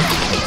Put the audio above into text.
Ah!